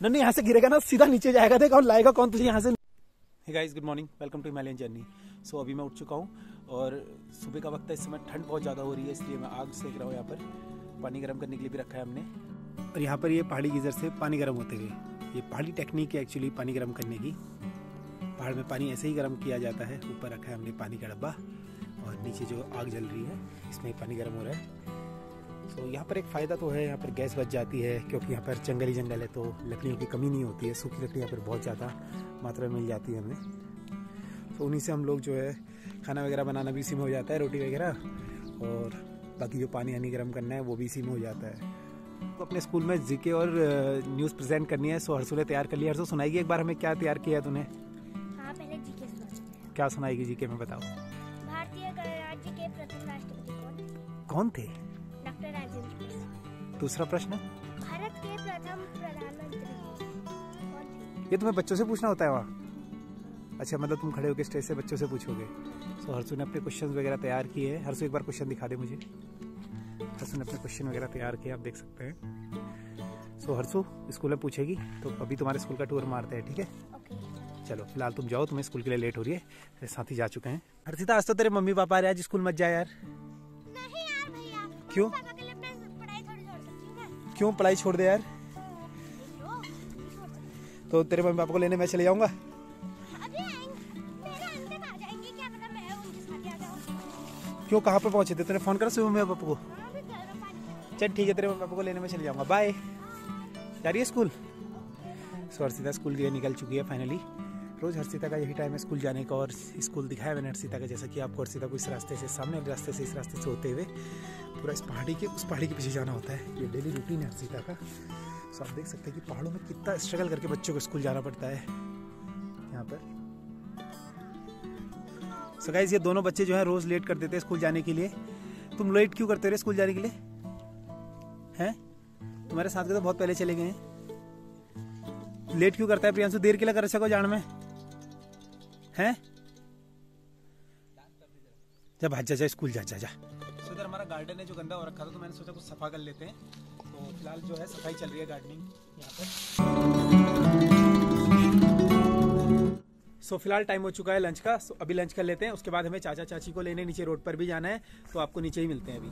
नन्नी यहाँ से गिरेगा ना, सीधा नीचे जाएगा, देखा, और लाएगा कौन तुझे यहाँ से? Hey guys good morning welcome to Himalayan journey so अभी मैं उठ चुका हूँ और सुबह का वक्त है, इस समय ठंड बहुत ज़्यादा हो रही है, इसलिए मैं आग सेक रहा हूँ यहाँ पर। पानी गर्म करने के लिए भी रखा है हमने। और यहाँ पर ये पहाड़ी गीजर से पानी गर्म होते हुए, ये पहाड़ी टेक्निक है एक्चुअली पानी गर्म करने की। पहाड़ में पानी ऐसे ही गर्म किया जाता है, ऊपर रखा है हमने पानी का डब्बा, और नीचे जो आग जल रही है, इसमें पानी गर्म हो रहा है। So, यहाँ पर एक फ़ायदा तो है यहाँ पर गैस बच जाती है क्योंकि यहाँ पर जंगल ही जंगल है तो लकड़ियों की कमी नहीं होती है। सूखी लकड़ी यहाँ पर बहुत ज़्यादा मात्रा में मिल जाती है हमें। तो उन्हीं से हम लोग जो है खाना वगैरह बनाना भी इसी में हो जाता है रोटी वगैरह और बाकी जो पानी हनी गर्म करना है वो भी इसी में हो जाता है। तो अपने स्कूल में जीके और न्यूज़ प्रेजेंट करनी है सो हरसू ने तैयार कर लिया। हरसू सुनाएगी एक बार हमें क्या तैयार किया है तूने? हाँ पहले जीके क्या सुनाएगी जीके में बताओ। भारतीय गणराज्य के प्रथम राष्ट्रपति कौन कौन थे? दूसरा प्रश्न? भारत के प्रथम प्रधानमंत्री ये तुम्हें बच्चों से पूछना होता है वहाँ। अच्छा मतलब तुम खड़े होकर स्टेज से बच्चों से पूछोगे। सो हर्षु ने अपने क्वेश्चन वगैरह तैयार किए हैं। हर्षु एक बार क्वेश्चन दिखा दे मुझे। हर्षु ने अपने क्वेश्चन वगैरह तैयार किए आप देख सकते हैं। सो हर्षु स्कूल में पूछेगी तो अभी तुम्हारे स्कूल का टूर मारते हैं ठीक है? चलो फ़िलहाल तुम जाओ तुम्हें स्कूल के लिए लेट हो रही है। तेरे साथ ही जा चुके हैं। हर्षिता आज तो तेरे मम्मी पापा आ रहे आज स्कूल मत जाए यार। नहीं यार भैया क्यों? क्यों पढ़ाई छोड़ दे यार? तो तेरे मम्मी पापा को लेने मैं चले जाऊँगा? क्या कहाँ पे पहुँचे थे? तूने फ़ोन करा सुबह मम्मी पापा को? हाँ चल ठीक है तेरे मम्मी पापा को लेने में चले जाऊँगा। बाय जा रही है स्कूल? सो हर्षिता स्कूल के लिए निकल चुकी है फाइनली रोज हर्षिता का यही टाइम है स्कूल जाने का और स्कूल दिखाया मैंने हर्षिता का जैसा कि आपको हर्षिता को इस रास्ते से सामने रास्ते से इस रास्ते से होते हुए। पूरा इस पहाड़ी के उस पहाड़ी के पीछे जाना होता है ये डेली रूटीन है हर्षिता का सो आप देख सकते हैं कि पहाड़ों में कितना स्ट्रगल करके बच्चों को स्कूल जाना पड़ता है यहाँ पर सो गाइस ये दोनों बच्चे जो है रोज लेट कर देते हैं स्कूल जाने के लिए तुम लेट क्यों करते रहे स्कूल जाने के लिए हैं तुम्हारे साथ के तो बहुत पहले चले गए हैं लेट क्यों करता है प्रियांशु देर के लिए कर सको जान में हैं जब जा जा स्कूल जा जा जा गार्डन है जो गंदा हो रखा था तो मैंने सोचा कुछ सफ़ा कर लेते हैं। तो फ़िलहाल जो है सफ़ाई चल रही है गार्डनिंग यहाँ पर। सो so, फ़िलहाल टाइम हो चुका है लंच का। सो अभी लंच कर लेते हैं। उसके बाद हमें चाचा चाची को लेने नीचे रोड पर भी जाना है। तो आपको नीचे ही मिलते हैं अभी।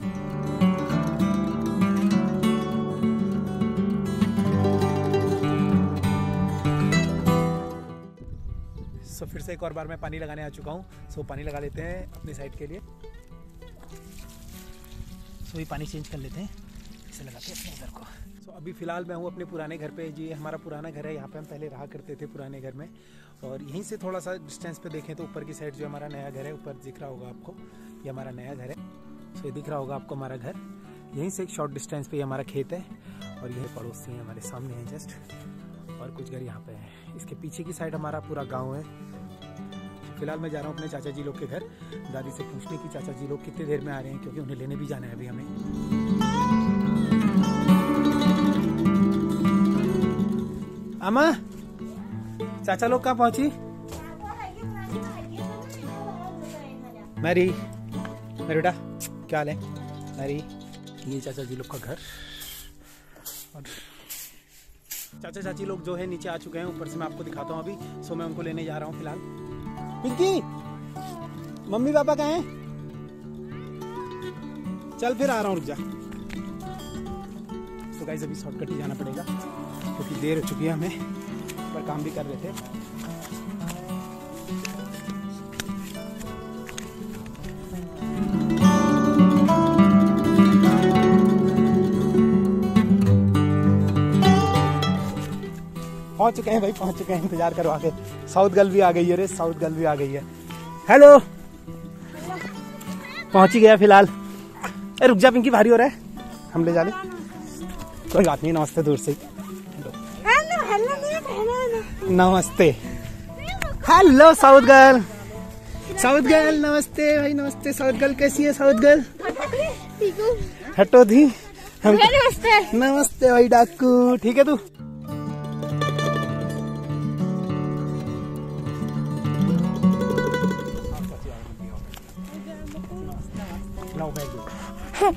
सो so, फिर से एक और बार मैं पानी लगाने आ चुका हूँ। सो so, पानी लगा लेते हैं अपनी साइड के लिए। ये पानी चेंज कर लेते हैं। इसे लगाते हैं अपने घर को। सो अभी फ़िलहाल मैं हूँ अपने पुराने घर पे। जी, हमारा पुराना घर है। यहाँ पे हम पहले रहा करते थे पुराने घर में। और यहीं से थोड़ा सा डिस्टेंस पे देखें तो ऊपर की साइड जो हमारा नया घर है, ऊपर दिख रहा होगा आपको। ये हमारा नया घर है। सो ये दिख रहा होगा आपको हमारा घर। यहीं से एक शॉर्ट डिस्टेंस पे ये हमारा खेत है। और ये पड़ोसी हैं हमारे सामने हैं जस्ट और कुछ घर यहाँ पे हैं। इसके पीछे की साइड हमारा पूरा गाँव है। फ़िलहाल मैं जा रहा हूँ अपने चाचा जी लोग के घर। दादी से पूछने की चाचा जी लोग कितने देर में आ रहे हैं, क्योंकि उन्हें लेने भी जाना है अभी हमें। अम्मा, चाचा लोग कहाँ पहुँची? मैरी मैरी बेटा क्या हाल है? मैरी, ये चाचा जी लोग का घर। और चाचा चाची लोग जो है, नीचे आ चुके हैं, ऊपर से मैं आपको दिखाता हूँ अभी। सो मैं उनको लेने जा रहा हूँ फ़िलहाल। पिंकी, मम्मी पापा कहाँ हैं? चल फिर आ रहा हूँ, रुक जा। तो गाइस अभी शॉर्टकट ही जाना पड़ेगा, क्योंकि देर हो चुकी है हमें, पर काम भी कर रहे थे। पहुँच चुके हैं भाई पहुँच चुके हैं इंतज़ार करो आके साउथ गर्ल भी आ गई है रे साउथ गर्ल भी आ गई है। हेलो पहुँच ही गया फ़िलहाल। ए रुक जा पिंकी भारी हो रहा है। हम ले जा ले। कोई बात नहीं नमस्ते दूर से नमस्ते। Hello south girl. South girl नमस्ते भाई नमस्ते। साउथ गर्ल कैसी है साउथ गर्ल? हटो दी हम नमस्ते। नमस्ते भाई डाकू। ठीक है तू? No value. हम्म।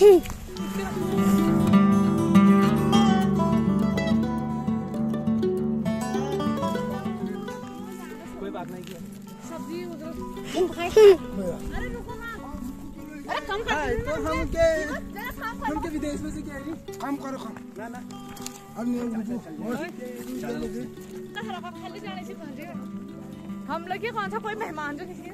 हम्म। अरे कम तो हम के हम के विदेश में से क्या है? काम करो काम। ना ना। अब नहीं बुझो तो हम लोग ये कौन सा कोई मेहमान जो किसी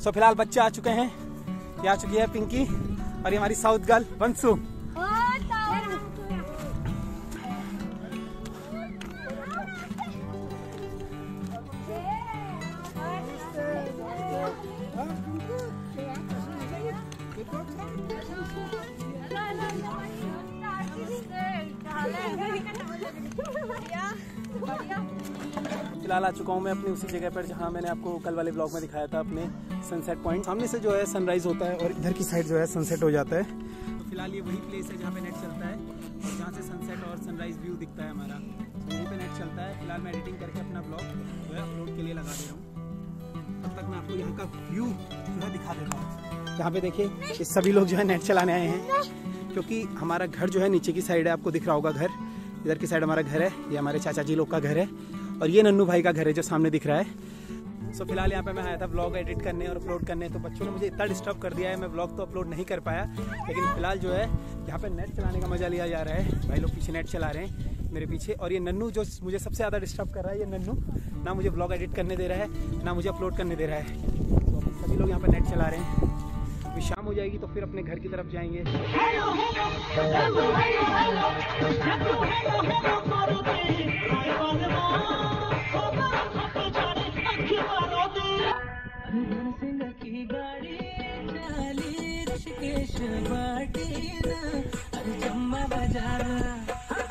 सो फ़िलहाल बच्चे आ चुके हैं। ये आ चुकी है पिंकी और ये हमारी साउथ गर्ल बंसू फ़िलहाल आ चुका हूँ मैं अपनी उसी जगह पर जहाँ मैंने आपको कल वाले ब्लॉग में दिखाया था अपने सनसेट पॉइंट सामने से जो है सनराइज होता है और इधर की साइड जो है सनसेट हो जाता है। तो फ़िलहाल ये वही प्लेस है जहाँ पे नेट चलता है और जहाँ से सनसेट और सनराइज व्यू दिखता है हमारा। तो वहीं पे नेट चलता है। फ़िलहाल मैं एडिटिंग करके अपना ब्लॉग जो है अपलोड के लिए लगा दे रहा हूँ। तब तक मैं आपको यहाँ का व्यू जो है दिखा देता हूँ। यहाँ पे देखिए सभी लोग जो है नेट चलाने आए हैं, क्योंकि हमारा घर जो है नीचे की साइड है, आपको दिख रहा होगा घर। इधर की साइड हमारा घर है, ये हमारे चाचा जी लोग का घर है और ये नन्नू भाई का घर है जो सामने दिख रहा है। सो फ़िलहाल यहाँ पे मैं आया था ब्लॉग एडिट करने और अपलोड करने तो बच्चों ने मुझे इतना डिस्टर्ब कर दिया है, मैं ब्लॉग तो अपलोड नहीं कर पाया, लेकिन फ़िलहाल जो है, यहाँ पे नेट चलाने का मज़ा लिया जा रहा है। भाई लोग पीछे नेट चला रहे हैं मेरे पीछे और ये नन्नू जो मुझे सबसे ज़्यादा डिस्टर्ब कर रहा है, ये नन्नू, ना मुझे ब्लॉग एडिट करने दे रहा है, ना मुझे अपलोड करने दे रहा है। तो सभी लोग यहाँ पर नेट चला रहे हैं। हो जाएगी तो फिर अपने घर की तरफ़ जाएँगे। सिंह की गाड़ी चाली ऋषिकेश बाटीना अरे जम्मा बाजारा।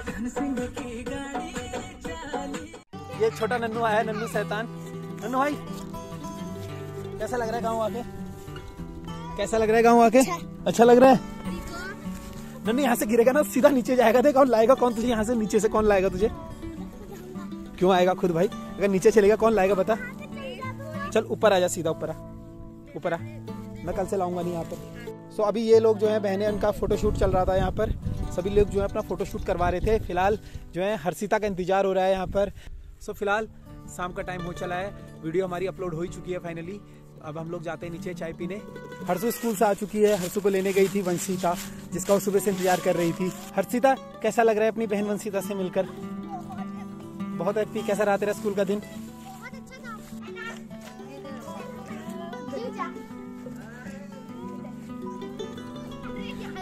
धन सिंह की गाड़ी चाली ये छोटा नन्नू आया है नन्नू शैतान नन्नू भाई कैसा लग रहा है गाँव आके? कैसा लग रहा है गाँव आके? अच्छा लग रहा है? नन्नू यहाँ से गिरेगा ना सीधा नीचे जाएगा देख कौन लाएगा कौन तुझे यहाँ से नीचे से कौन लाएगा तुझे? क्यों आएगा खुद भाई? अगर नीचे चलेगा कौन लाएगा बता? चल ऊपर आ जा सीधा ऊपर आ। ऊपर आ। मैं कल से लाऊँगा नहीं यहाँ पर सो अभी ये लोग जो है बहने उनका फोटोशूट चल रहा था यहाँ पर। सभी लोग जो है अपना फोटोशूट करवा रहे थे। फ़िलहाल जो है हर्षिता का इंतज़ार हो रहा है यहाँ पर। सो फ़िलहाल शाम का टाइम हो चला है। वीडियो हमारी अपलोड हो ही चुकी है फाइनली अब हम लोग जाते हैं नीचे चाय पीने। हर्षु स्कूल से आ चुकी है। हर्षु को लेने गई थी वंशिता, जिसका वो सुबह से इंतज़ार कर रही थी। हर्षिता, कैसा लग रहा है अपनी बहन वंशिता से मिलकर? बहुत हैप्पी कैसा रहा तेरा स्कूल का दिन?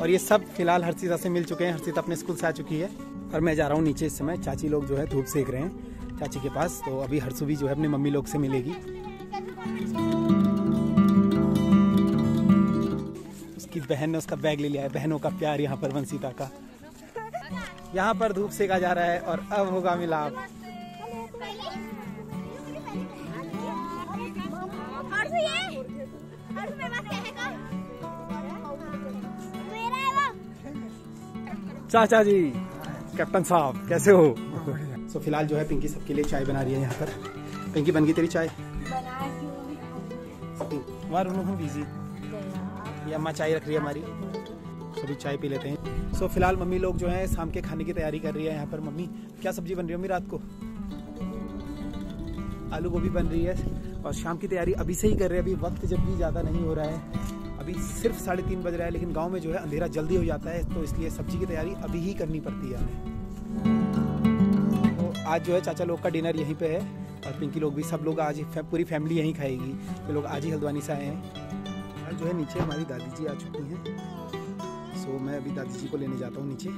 और ये सब फ़िलहाल हर्षिता से मिल चुके हैं। हर्षिता अपने स्कूल से आ चुकी है। और मैं जा रहा हूँ नीचे इस समय। चाची लोग जो है धूप सेक रहे हैं, चाची के पास। तो अभी हर्षु भी जो है अपनी मम्मी लोग से मिलेगी। उसकी बहन ने उसका बैग ले लिया है? बहनों का प्यार यहाँ पर वंशिता का। यहाँ पर धूप सेका जा रहा है और अब होगा मिलाप। का चाचा जी कैप्टन साहब कैसे हो? सो फ़िलहाल जो है पिंकी सबके लिए चाय बना रही है यहाँ पर। पिंकी बन गई तेरी चाय? Room busy. ये अम्मा चाय रख रही है हमारी। सभी चाय पी लेते हैं। सो so, फ़िलहाल मम्मी लोग जो है शाम के खाने की तैयारी कर रही है यहाँ पर। मम्मी क्या सब्ज़ी बन रही है मम्मी रात को? आलू गोभी बन रही है और शाम की तैयारी अभी से ही कर रहे हैं। अभी वक्त जब भी ज़्यादा नहीं हो रहा है। अभी सिर्फ़ साढ़े तीन बज रहा है लेकिन गाँव में जो है अंधेरा जल्दी हो जाता है तो इसलिए सब्ज़ी की तैयारी अभी ही करनी पड़ती है हमें। तो आज जो है चाचा लोग का डिनर यहीं पे है और पिंकी लोग भी सब लोग आज फै, पूरी फैमिली यहीं खाएगी। ये लोग आज ही हल्द्वानी से आए हैं। और जो है नीचे हमारी दादी जी आ चुकी हैं। सो मैं अभी दादी जी को लेने जाता हूँ नीचे।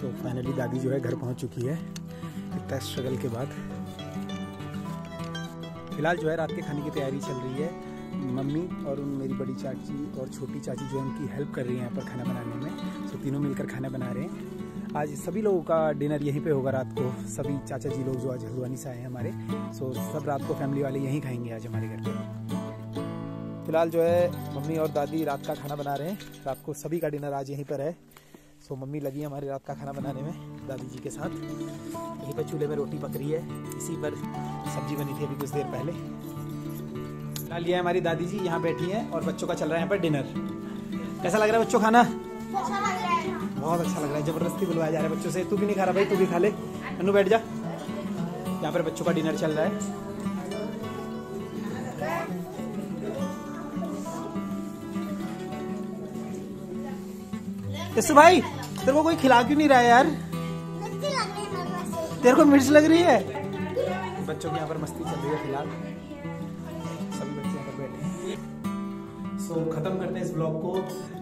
सो फाइनली दादी जो है घर पहुँच चुकी है। इतना स्ट्रगल के बाद। फ़िलहाल जो है, रात के खाने की तैयारी चल रही है। मम्मी और उन मेरी बड़ी चाची और छोटी चाची जो है, उनकी हेल्प कर रही है यहाँ पर खाना बनाने में। सो तीनों मिलकर खाना बना रहे हैं। आज सभी लोगों का डिनर यहीं पे होगा रात को। सभी चाचा जी लोग जो आज हल्द्वानी से आए हैं हमारे। सो सब रात को फैमिली वाले यहीं खाएँगे आज हमारे घर पे। फ़िलहाल जो है, मम्मी और दादी रात का खाना बना रहे हैं। रात को सभी का डिनर आज यहीं पर है। सो मम्मी लगी है हमारी रात का खाना बनाने में। दादी जी के साथ। यहीं पर चूल्हे में रोटी पक रही है। इसी पर सब्ज़ी बनी थी अभी कुछ देर पहले। फ़िलहाल ये है हमारी दादी जी यहाँ बैठी हैं और बच्चों का चल रहा है यहाँ पर डिनर। कैसा लग रहा है बच्चों खाना? अच्छा लग रहा है। बहुत अच्छा लग रहा है। ज़बरदस्ती बुलवाया जा रहा है बच्चों से। तू भी नहीं खा रहा भाई तू भी खा ले। अनु बैठ जा। यहाँ पर बच्चों का डिनर चल रहा है। भाई तेरे को कोई खिला क्यों नहीं रहा है यार? तेरे को मिर्च लग रही है? बच्चों की यहाँ पर मस्ती चल रही है फ़िलहाल। सभी बच्चे यहाँ पर बैठे सो खत्म करते हैं इस ब्लॉग को।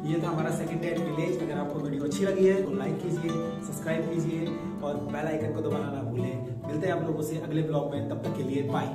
ये था हमारा सेकंड डे विलेज अगर आपको वीडियो अच्छी लगी है तो लाइक कीजिए सब्सक्राइब कीजिए, और बेल आइकन को दबाना ना भूलें। मिलते हैं आप लोगों से अगले ब्लॉग में। तब तक के लिए बाय